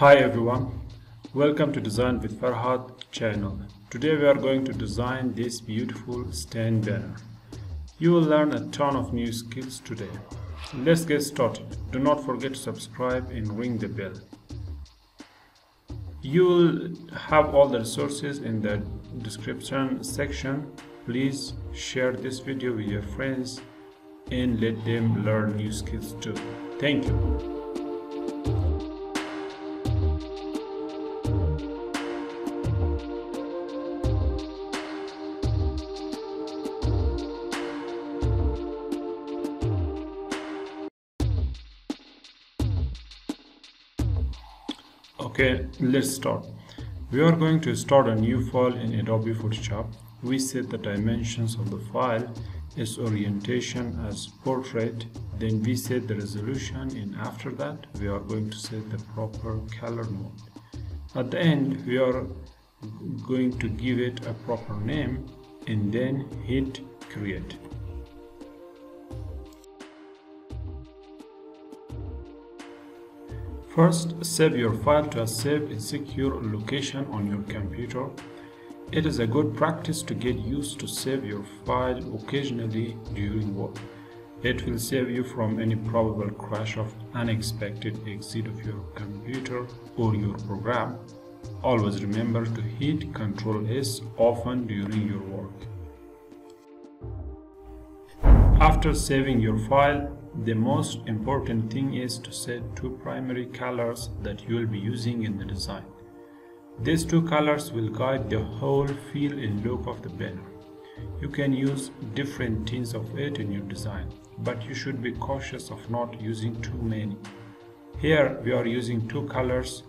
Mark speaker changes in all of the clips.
Speaker 1: Hi everyone, welcome to Design with Farhad channel. Today we are going to design this beautiful stand banner. You will learn a ton of new skills today. Let's get started. Do not forget to subscribe and ring the bell. You will have all the resources in the description section. Please share this video with your friends and let them learn new skills too. Thank you. Okay let's start. We are going to start a new file in Adobe Photoshop. We set the dimensions of the file its orientation as portrait then we set the resolution and after that we are going to set the proper color mode. At the end we are going to give it a proper name and then hit create First, save your file to a safe and secure location on your computer. It is a good practice to get used to save your file occasionally during work. It will save you from any probable crash of unexpected exit of your computer or your program. Always remember to hit Ctrl S often during your work. After saving your file, the most important thing is to set two primary colors that you will be using in the design. These two colors will guide the whole feel and look of the banner. You can use different tints of it in your design, but you should be cautious of not using too many. Here we are using two colors,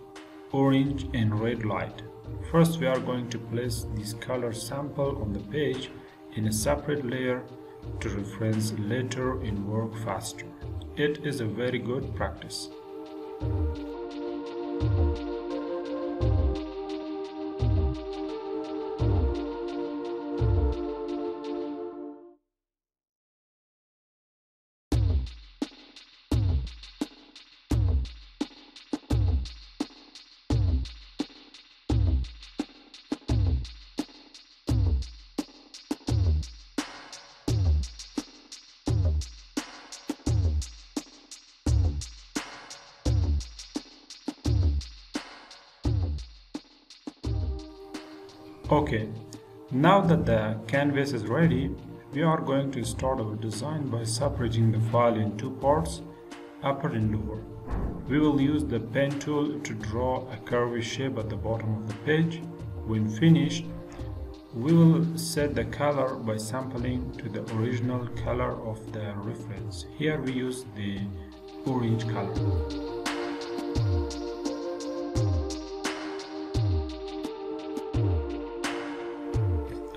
Speaker 1: orange and red light. First we are going to place this color sample on the page in a separate layer to reference later and work faster. It is a very good practice. Okay, now that the canvas is ready, we are going to start our design by separating the file in two parts, upper and lower. We will use the pen tool to draw a curvy shape at the bottom of the page. When finished, we will set the color by sampling to the original color of the reference. Here we use the orange color.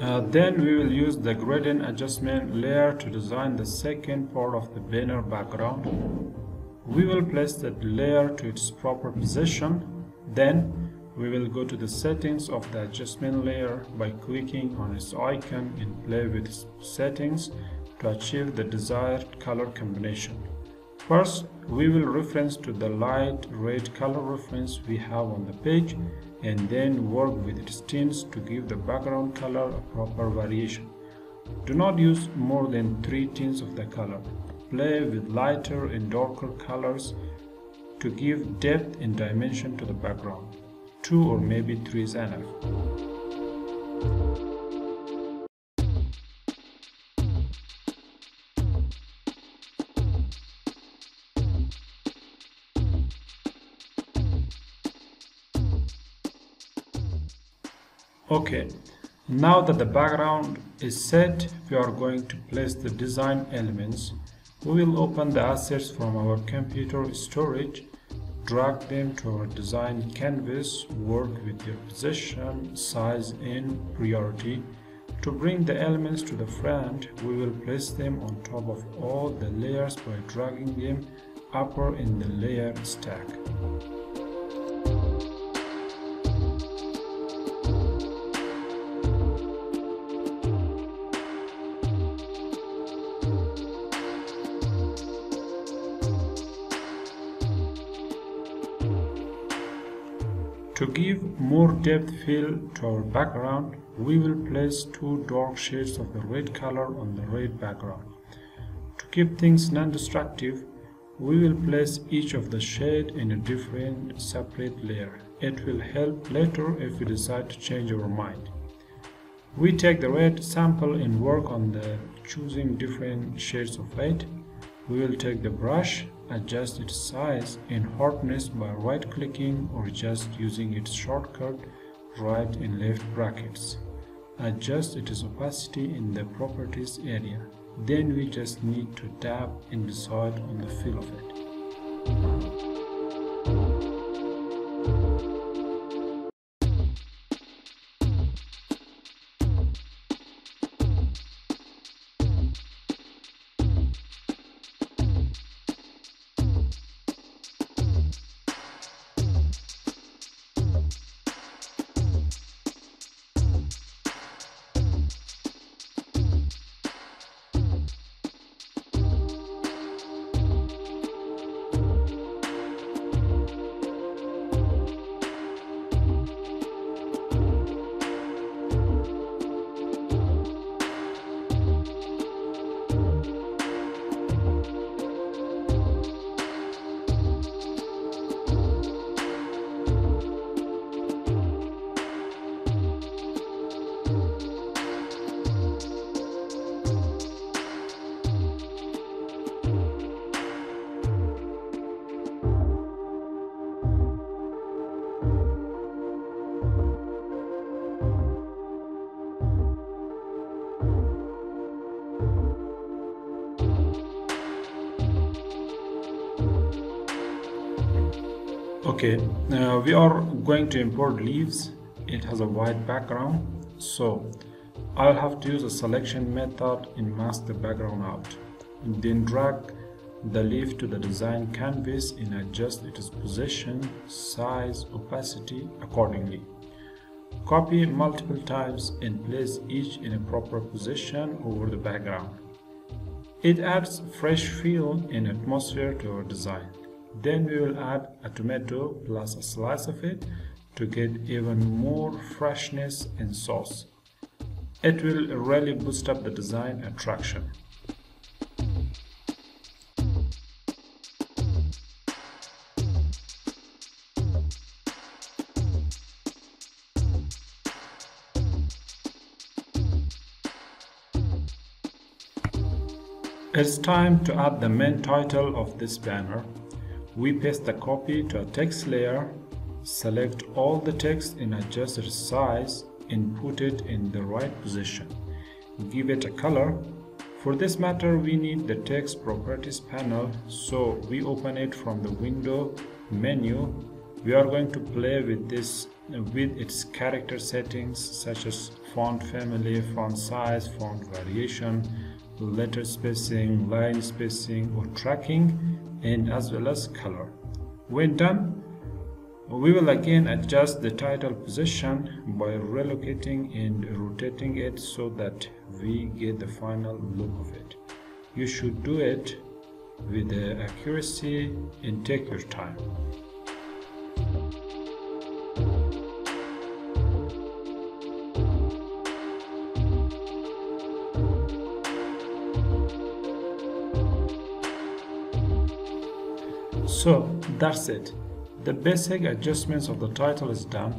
Speaker 1: Uh, then we will use the gradient adjustment layer to design the second part of the banner background. We will place that layer to its proper position. Then we will go to the settings of the adjustment layer by clicking on its icon and play with settings to achieve the desired color combination. First, we will reference to the light red color reference we have on the page and then work with its tints to give the background color a proper variation. Do not use more than three tints of the color. Play with lighter and darker colors to give depth and dimension to the background. Two or maybe three is enough. Okay. Now that the background is set we are going to place the design elements. We will open the assets from our computer storage drag them to our design canvas work with their position size and priority. To bring the elements to the front we will place them on top of all the layers by dragging them upper in the layer stack To give more depth fill to our background, we will place two dark shades of the red color on the red background. To keep things non-destructive, we will place each of the shade in a different separate layer. It will help later if we decide to change our mind. We take the red sample and work on the choosing different shades of red. We will take the brush, adjust its size and hardness by right clicking or just using its shortcut right and left brackets. Adjust its opacity in the properties area. Then we just need to tap and decide on the fill of it. Okay uh, we are going to import leaves. It has a white background. So I'll have to use a selection method and mask the background out. And then drag the leaf to the design canvas and adjust its position size opacity accordingly. Copy multiple times and place each in a proper position over the background. It adds fresh feel and atmosphere to our design then we will add a tomato plus a slice of it to get even more freshness in sauce. It will really boost up the design attraction. It's time to add the main title of this banner we paste the copy to a text layer, select all the text and adjust its size and put it in the right position. Give it a color. For this matter, we need the text properties panel, so we open it from the window menu. We are going to play with this with its character settings such as font family, font size, font variation, letter spacing, line spacing or tracking and as well as color. When done, we will again adjust the title position by relocating and rotating it so that we get the final look of it. You should do it with accuracy and take your time. So that's it. The basic adjustments of the title is done.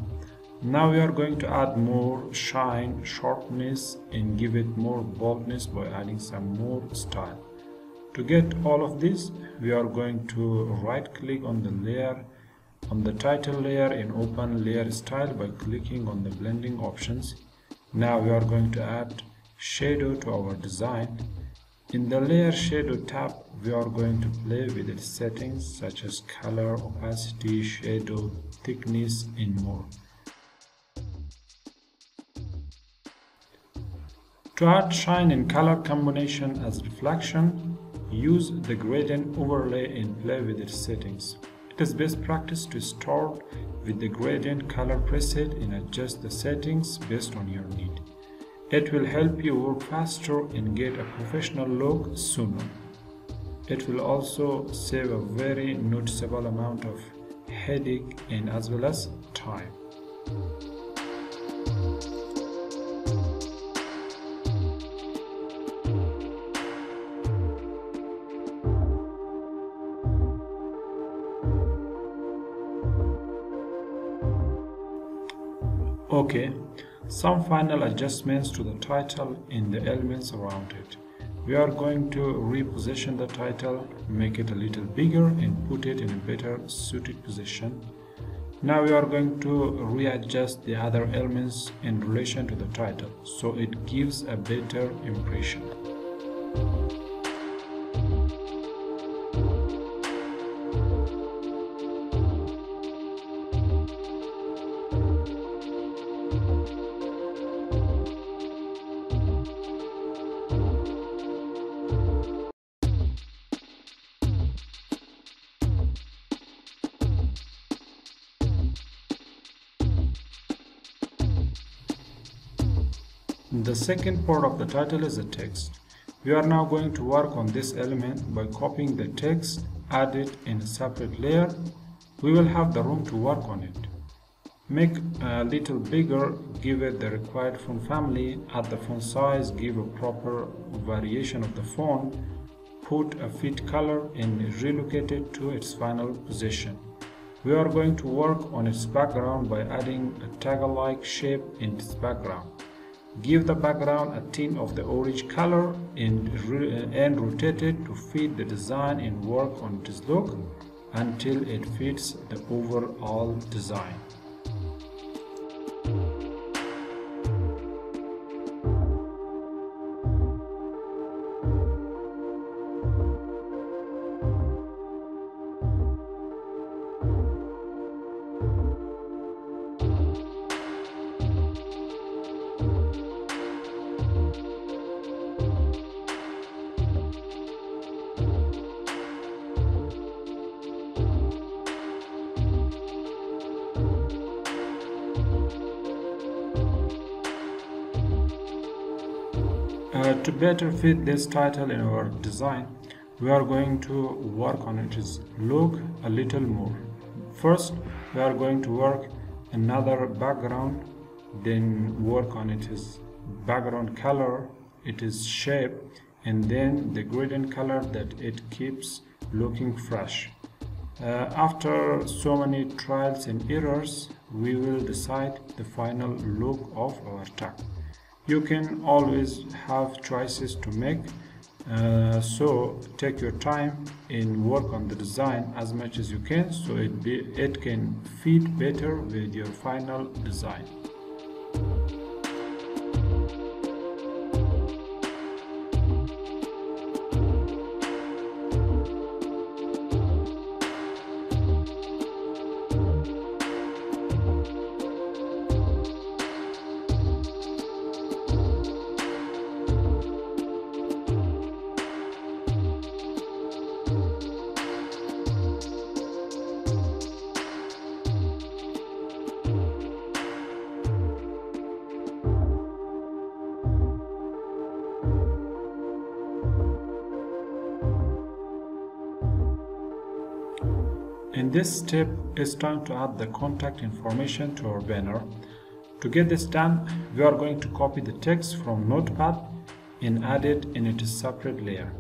Speaker 1: Now we are going to add more shine, sharpness and give it more boldness by adding some more style. To get all of this, we are going to right click on the layer on the title layer and open layer style by clicking on the blending options. Now we are going to add shadow to our design in the Layer Shadow tab, we are going to play with its settings such as color, opacity, shadow, thickness, and more. To add shine and color combination as reflection, use the gradient overlay and play with its settings. It is best practice to start with the gradient color preset and adjust the settings based on your need. It will help you work faster and get a professional look sooner. It will also save a very noticeable amount of headache and as well as time. Okay, some final adjustments to the title in the elements around it. We are going to reposition the title, make it a little bigger and put it in a better suited position. Now we are going to readjust the other elements in relation to the title so it gives a better impression. The second part of the title is the text. We are now going to work on this element by copying the text, add it in a separate layer. We will have the room to work on it. Make a little bigger, give it the required font family, add the font size, give a proper variation of the font, put a fit color and relocate it to its final position. We are going to work on its background by adding a toggle-like shape in its background. Give the background a tint of the orange color and, uh, and rotate it to fit the design and work on this look until it fits the overall design. Better fit this title in our design, we are going to work on its look a little more. First, we are going to work another background, then work on its background color, its shape, and then the gradient color that it keeps looking fresh. Uh, after so many trials and errors, we will decide the final look of our tag you can always have choices to make. Uh, so take your time and work on the design as much as you can so it be it can fit better with your final design In this step, it's time to add the contact information to our banner. To get this done, we are going to copy the text from Notepad and add it in its separate layer.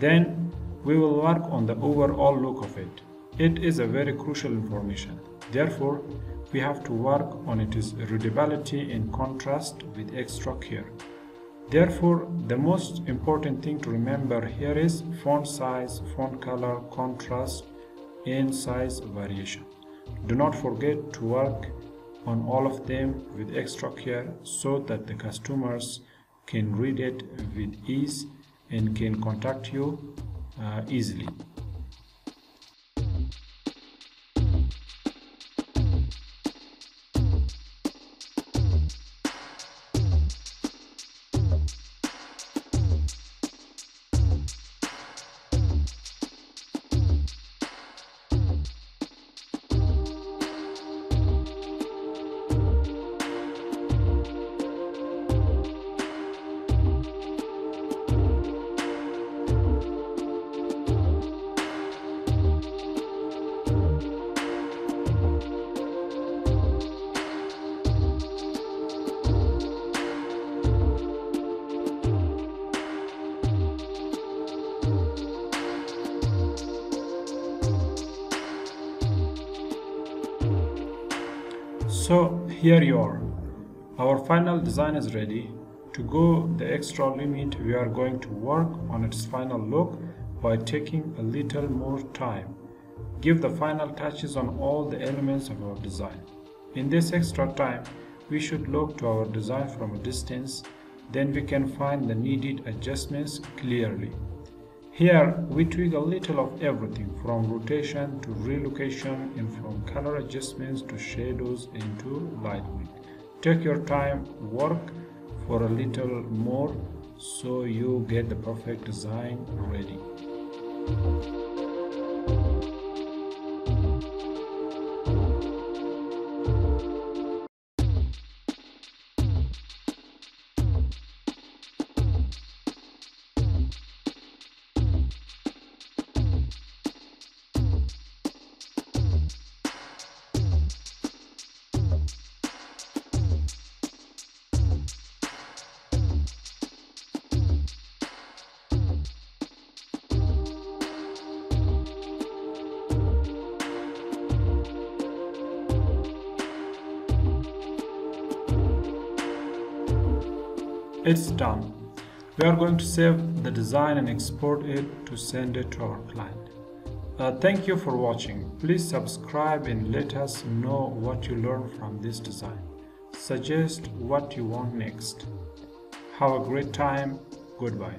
Speaker 1: Then we will work on the overall look of it. It is a very crucial information. Therefore, we have to work on its readability in contrast with extra care. Therefore, the most important thing to remember here is font size, font color, contrast, and size variation. Do not forget to work on all of them with extra care so that the customers can read it with ease and can contact you uh, easily. So here you are. Our final design is ready. To go the extra limit, we are going to work on its final look by taking a little more time. Give the final touches on all the elements of our design. In this extra time, we should look to our design from a distance, then we can find the needed adjustments clearly. Here, we tweak a little of everything from rotation to relocation and from color adjustments to shadows into lighting. Take your time, work for a little more so you get the perfect design ready. It's done. We are going to save the design and export it to send it to our client. Uh, thank you for watching. Please subscribe and let us know what you learned from this design. Suggest what you want next. Have a great time. Goodbye.